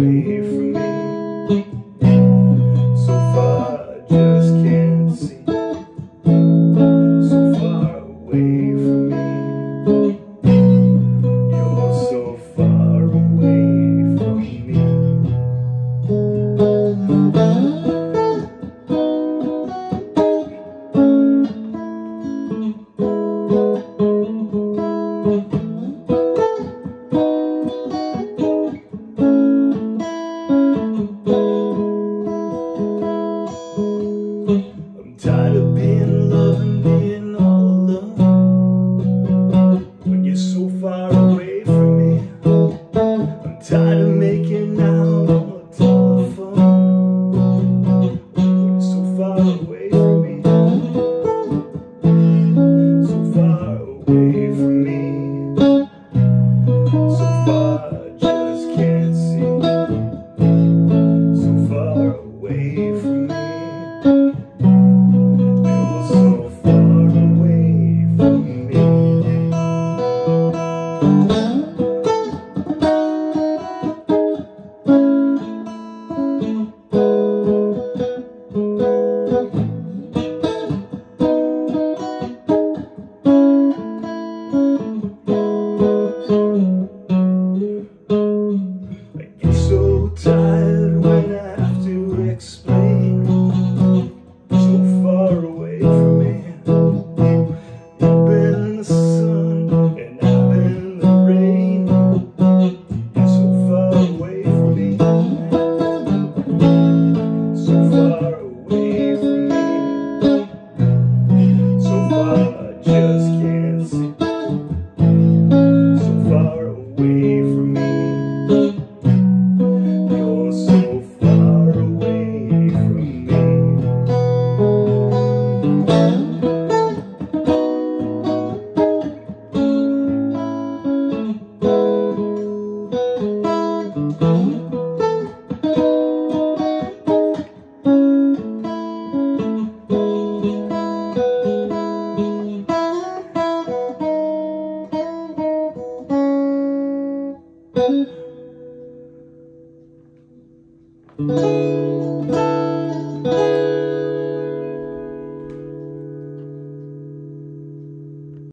wave making out on the telephone. You're so far away from me. So far away from me. So far I just can't see. So far away from me. You're so far away from me. Far away from me. You've been the sun and I've been the rain. You're so far away from me. So far away Thank you.